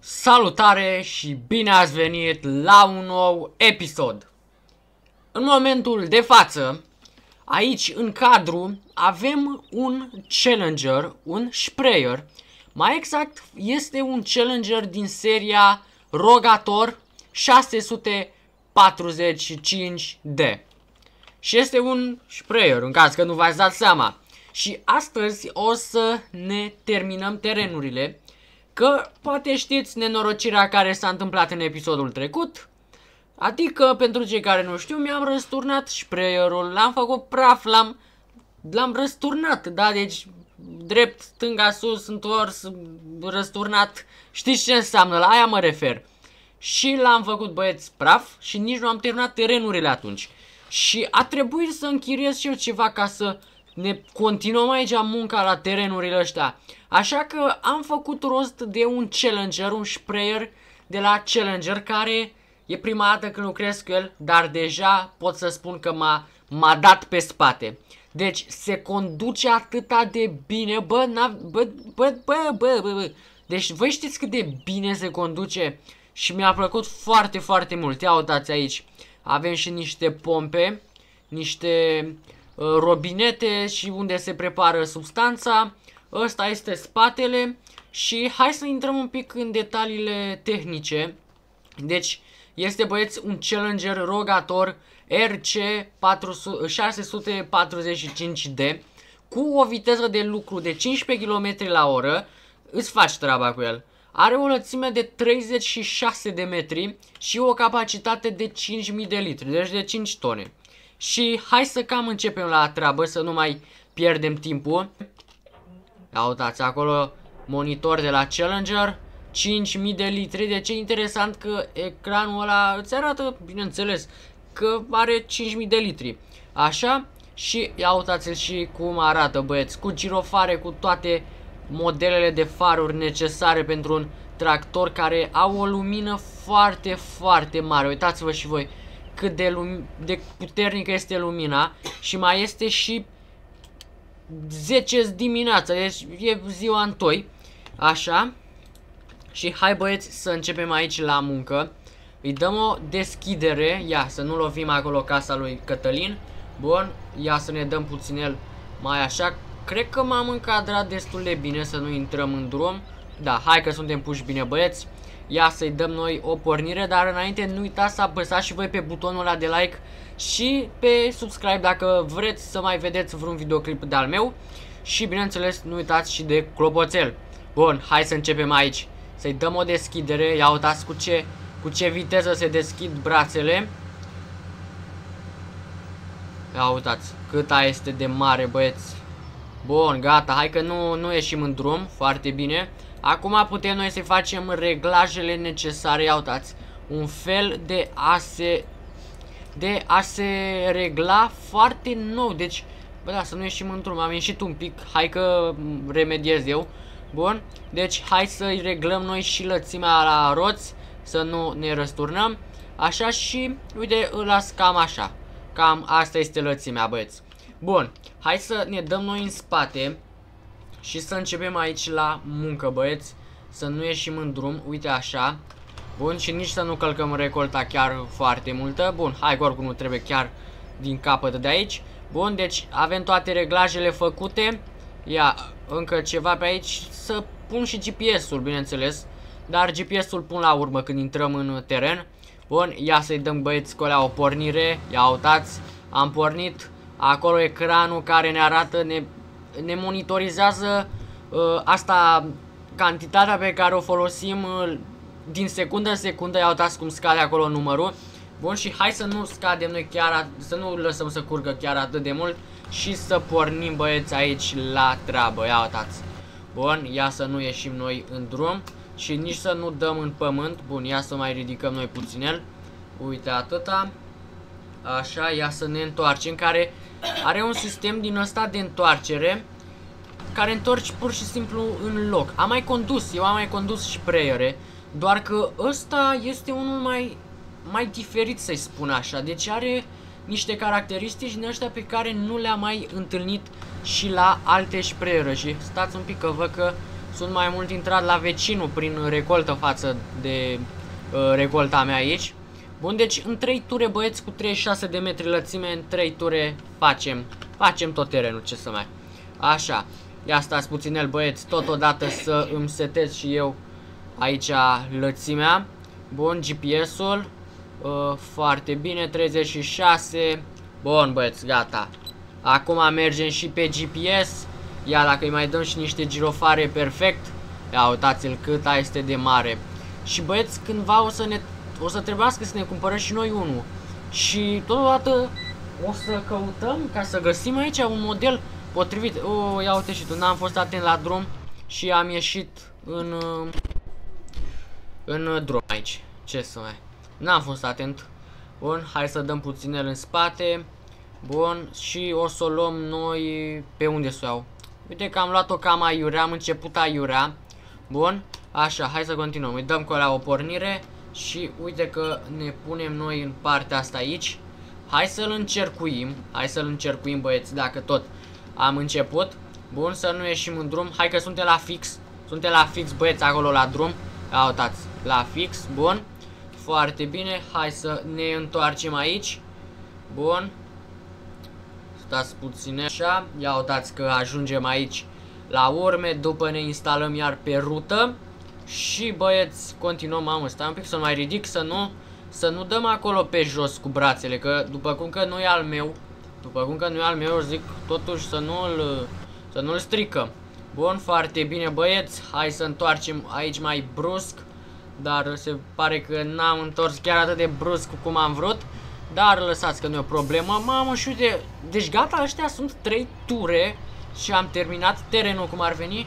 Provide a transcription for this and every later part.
Salutare și bine ați venit la un nou episod! În momentul de față, aici în cadru, avem un Challenger, un Sprayer. Mai exact, este un Challenger din seria Rogator 645D. Și este un Sprayer, în caz că nu v-ați dat seama. Și astăzi o să ne terminăm terenurile Că poate știți nenorocirea care s-a întâmplat în episodul trecut. Adică, pentru cei care nu știu, mi-am răsturnat sprayerul, l-am făcut praf, l-am l-am răsturnat, da, deci drept, stânga, sus, întors, răsturnat, știți ce înseamnă, la aia mă refer. Și l-am făcut băieți praf și nici nu am terminat terenurile atunci. Și a trebuit să închiriez și eu ceva ca să ne continuăm aici munca la terenurile ăștia. Așa că am făcut rost de un Challenger, un sprayer de la Challenger care e prima dată când lucrez cu el, dar deja pot să spun că m-a, m-a dat pe spate. Deci se conduce atâta de bine, bă, bă, bă, bă, bă, bă, bă. Deci voi știți cât de bine se conduce și mi-a plăcut foarte, foarte mult. Ia uitați aici, avem și niște pompe, niște uh, robinete și unde se prepară substanța. Ăsta este spatele și hai să intrăm un pic în detaliile tehnice. Deci este băieți un Challenger rogator RC 645D cu o viteză de lucru de 15 km la oră. Îți faci treaba cu el. Are o lățime de 36 de metri și o capacitate de 5000 de litri, deci de 5 tone. Și hai să cam începem la treabă, să nu mai pierdem timpul. Ia uitați, acolo monitor de la Challenger, 5000 de litri, deci e interesant că ecranul ăla îți arată, bineînțeles, că are 5000 de litri. Așa, și ia uitați și cum arată băieți, cu girofare, cu toate modelele de faruri necesare pentru un tractor care au o lumină foarte, foarte mare. Uitați-vă și voi cât de, de puternică este lumina și mai este și 10 dimineața, deci e ziua întoi, așa. Și hai băieți să începem aici la muncă. Îi dăm o deschidere, ia să nu lovim acolo casa lui Cătălin. Bun, ia să ne dăm puțin el mai așa. Cred că m-am încadrat destul de bine să nu intrăm în drum. Da, hai că suntem puși bine băieți. Ia să-i dăm noi o pornire, dar înainte nu uitați să apăsați și voi pe butonul ăla de like și pe subscribe dacă vreți să mai vedeți vreun videoclip de-al meu. Și bineînțeles nu uitați și de clopoțel. Bun, hai să începem aici. Să-i dăm o deschidere, ia uitați cu ce, cu ce viteză se deschid brațele. Ia uitați, câta este de mare băieți. Bun, gata, hai că nu, nu ieșim în drum, foarte bine. Acum putem noi să facem reglajele necesare, ia uitați. Un fel de a se de a se regla foarte nou. Deci, bă, da, să nu ieșim într-un, am ieșit un pic, hai că remediez eu. Bun, deci hai să-i reglăm noi și lățimea la roți, să nu ne răsturnăm. Așa și, uite, îl las cam așa. Cam asta este lățimea, băieți. Bun, hai să ne dăm noi în spate și să începem aici la muncă, băieți. Să nu ieșim în drum, uite așa. Bun, și nici să nu călcăm recolta chiar foarte multă. Bun, hai că oricum nu trebuie chiar din capăt de aici. Bun, deci avem toate reglajele făcute. Ia, încă ceva pe aici. Să pun și GPS-ul, bineînțeles. Dar GPS-ul pun la urmă când intrăm în teren. Bun, ia să-i dăm băieți colea o pornire. Ia uitați, am pornit. Acolo ecranul care ne arată, ne, ne monitorizează uh, asta, cantitatea pe care o folosim uh, din secundă în secundă, ia uitați cum scade acolo numărul. Bun, și hai să nu scadem noi chiar, să nu lăsăm să curgă chiar atât de mult și să pornim băieți aici la treabă, ia uitați. Bun, ia să nu ieșim noi în drum și nici să nu dăm în pământ. Bun, ia să mai ridicăm noi puțin el. Uite atâta. Așa, ia să ne întoarcem, care are un sistem din ăsta de întoarcere care întorci pur și simplu în loc. Am mai condus, eu am mai condus și preiere doar că ăsta este unul mai, mai diferit să-i spun așa. Deci are niște caracteristici din ăștia pe care nu le-am mai întâlnit și la alte sprayere. Și stați un pic că văd că sunt mai mult intrat la vecinul prin recoltă față de uh, recolta mea aici. Bun, deci în 3 ture băieți cu 36 de metri lățime, în 3 ture facem, facem tot terenul, ce să mai. Așa, ia stați puținel băieți, totodată să îmi setez și eu aici lățimea. Bun, GPS-ul, uh, foarte bine, 36, bun băieți, gata. Acum mergem și pe GPS, ia dacă îi mai dăm și niște girofare perfect, ia uitați-l cât este de mare. Și băieți, cândva o să ne o să trebuiască să ne cumpărăm și noi unul. Și totodată o să căutăm ca să găsim aici un model potrivit. O, oh, ia uite și tu, n-am fost atent la drum și am ieșit în în drum aici. Ce să mai... N-am fost atent. Bun, hai să dăm puțin el în spate. Bun, și o să o luăm noi pe unde să o iau. Uite că am luat-o cam aiurea, am început aiurea. Bun, așa, hai să continuăm. Îi dăm cu la o pornire. Și uite că ne punem noi în partea asta aici. Hai să-l încercuim. Hai să-l încercuim, băieți, dacă tot am început. Bun, să nu ieșim în drum. Hai că suntem la fix. Suntem la fix, băieți, acolo la drum. Ia uitați, la fix, bun. Foarte bine. Hai să ne întoarcem aici. Bun. Stați puțin așa. Ia uitați că ajungem aici la urme. După ne instalăm iar pe rută. Și băieți, continuăm, mamă, stai un pic să mai ridic, să nu, să nu dăm acolo pe jos cu brațele, că după cum că nu e al meu, după cum că nu e al meu, zic totuși să nu-l să nu-l stricăm. Bun, foarte bine băieți, hai să întoarcem aici mai brusc, dar se pare că n-am întors chiar atât de brusc cum am vrut. Dar lăsați că nu e o problemă. Mamă, și uite, deci gata, ăștia sunt 3 ture și am terminat terenul cum ar veni.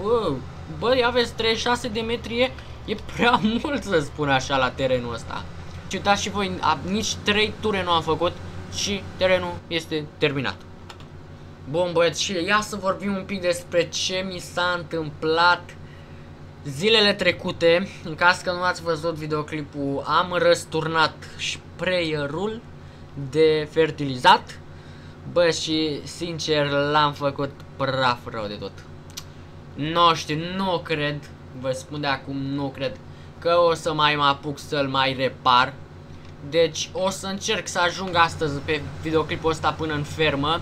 Bă, Băi, aveți 36 de metri, e, e prea mult să spun așa la terenul ăsta. Și uitați și voi, a, nici 3 ture nu am făcut și terenul este terminat. Bun băieți, și ia să vorbim un pic despre ce mi s-a întâmplat zilele trecute. În caz că nu ați văzut videoclipul, am răsturnat sprayerul de fertilizat. Bă, și sincer l-am făcut praf rău de tot. Nu știu, nu cred, vă spun de acum, nu cred că o să mai mă apuc să-l mai repar. Deci o să încerc să ajung astăzi pe videoclipul ăsta până în fermă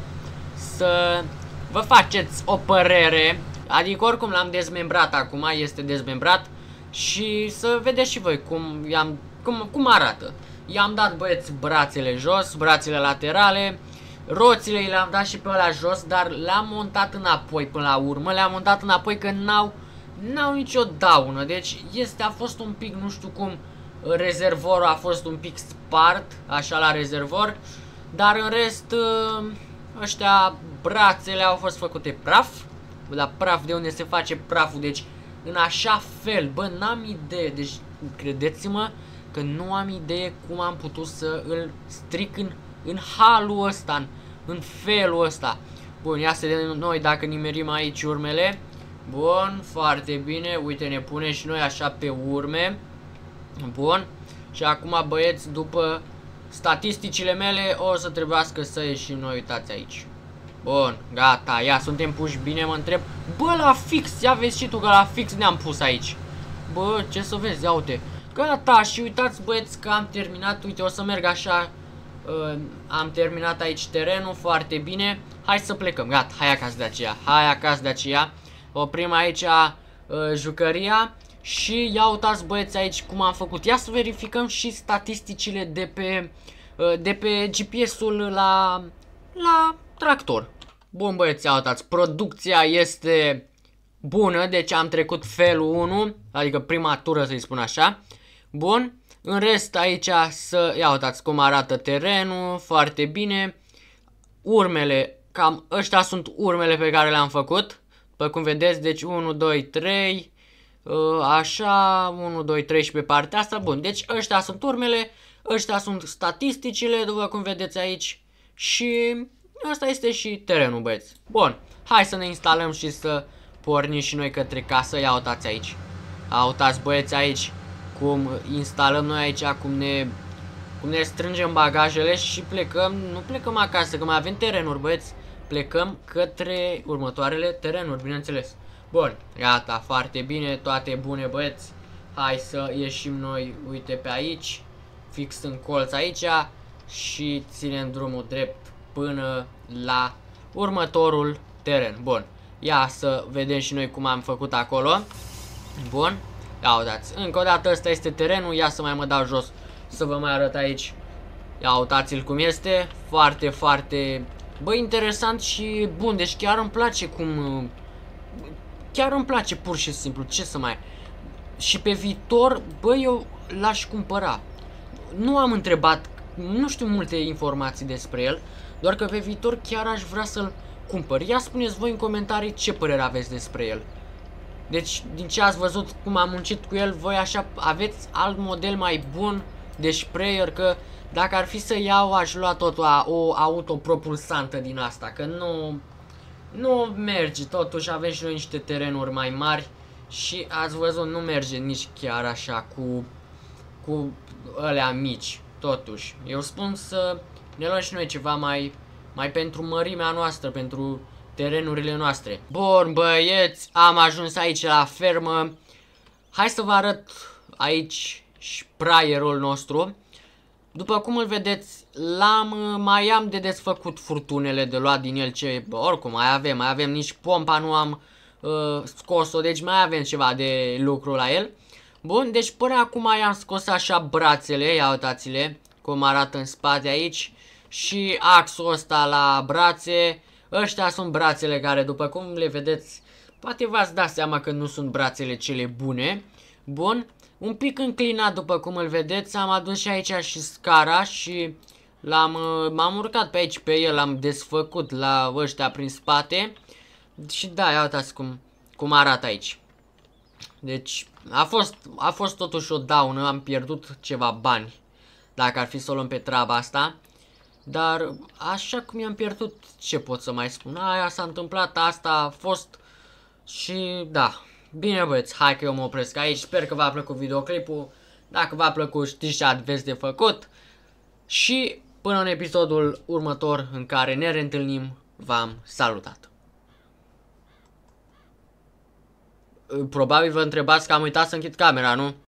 să vă faceți o părere. Adică oricum l-am dezmembrat acum, este dezmembrat și să vedeți și voi cum, i-am, cum, cum arată. I-am dat băieți brațele jos, brațele laterale, Roțile le-am dat și pe ăla jos, dar le-am montat înapoi până la urmă. Le-am montat înapoi că n-au n-au nicio daună. Deci este, a fost un pic, nu știu cum, rezervorul a fost un pic spart, așa la rezervor. Dar în rest, ă, ăștia, brațele au fost făcute praf. La praf de unde se face praful, deci în așa fel, bă, n-am idee, deci credeți-mă că nu am idee cum am putut să îl stric în în halul ăsta, în, în felul ăsta. Bun, ia să vedem noi dacă nimerim aici urmele. Bun, foarte bine. Uite, ne pune și noi așa pe urme. Bun. Și acum, băieți, după statisticile mele, o să trebuiască să ieșim noi, uitați aici. Bun, gata, ia, suntem puși bine, mă întreb. Bă, la fix, ia vezi și tu că la fix ne-am pus aici. Bă, ce să vezi, ia uite. Gata, și uitați, băieți, că am terminat, uite, o să merg așa Uh, am terminat aici terenul foarte bine. Hai să plecăm. Gata, hai acasă de aceea. Hai acasă de aceea. Oprim aici uh, jucăria. Și ia uitați băieți aici cum am făcut. Ia să verificăm și statisticile de pe, uh, de pe GPS-ul la, la tractor. Bun băieți, ia uitați. Producția este bună. Deci am trecut felul 1. Adică prima tură să-i spun așa. Bun. În rest aici să, ia uitați cum arată terenul, foarte bine. Urmele, cam ăștia sunt urmele pe care le-am făcut. După cum vedeți, deci 1, 2, 3, așa, 1, 2, 3 și pe partea asta. Bun, deci ăștia sunt urmele, ăștia sunt statisticile, după cum vedeți aici. Și asta este și terenul, băieți. Bun, hai să ne instalăm și să pornim și noi către casă. Ia uitați aici. Ia uitați băieți aici cum instalăm noi aici, cum ne, cum ne strângem bagajele și plecăm, nu plecăm acasă, că mai avem terenuri, băieți, plecăm către următoarele terenuri, bineînțeles. Bun, gata, foarte bine, toate bune băieți. Hai să ieșim noi, uite pe aici, fix în colț aici și ținem drumul drept până la următorul teren. Bun, ia să vedem și noi cum am făcut acolo. Bun, ia uitați, încă o dată ăsta este terenul, ia să mai mă dau jos să vă mai arăt aici. Ia uitați-l cum este, foarte, foarte, bă, interesant și bun, deci chiar îmi place cum, chiar îmi place pur și simplu, ce să mai... Și pe viitor, bă, eu l-aș cumpăra. Nu am întrebat, nu știu multe informații despre el, doar că pe viitor chiar aș vrea să-l cumpăr. Ia spuneți voi în comentarii ce părere aveți despre el. Deci, din ce ați văzut cum am muncit cu el, voi așa aveți alt model mai bun de sprayer, că dacă ar fi să iau, aș lua tot o, o autopropulsantă din asta, că nu, nu merge, totuși avem și noi niște terenuri mai mari și ați văzut, nu merge nici chiar așa cu, cu alea mici, totuși. Eu spun să ne luăm și noi ceva mai, mai pentru mărimea noastră, pentru terenurile noastre. Bun, băieți, am ajuns aici la fermă. Hai să vă arăt aici sprayerul nostru. După cum îl vedeți, l-am, mai am de desfăcut furtunele de luat din el ce, bă, oricum mai avem, mai avem nici pompa, nu am uh, scos-o, deci mai avem ceva de lucru la el. Bun, deci până acum i-am scos așa brațele, ia uitați-le, cum arată în spate aici. Și axul ăsta la brațe, ăștia sunt brațele care, după cum le vedeți, poate v-ați dat seama că nu sunt brațele cele bune. Bun, un pic înclinat după cum îl vedeți, am adus și aici și scara și l-am, uh, m-am urcat pe aici pe el, l-am desfăcut la ăștia prin spate. Și da, ia uitați cum, cum arată aici. Deci a fost, a fost totuși o daună, am pierdut ceva bani dacă ar fi să o luăm pe treaba asta. Dar așa cum i-am pierdut, ce pot să mai spun? Aia s-a întâmplat, asta a fost și da, Bine băieți, hai că eu mă opresc aici, sper că v-a plăcut videoclipul, dacă v-a plăcut știți ce aveți de făcut și până în episodul următor în care ne reîntâlnim, v-am salutat. Probabil vă întrebați că am uitat să închid camera, nu?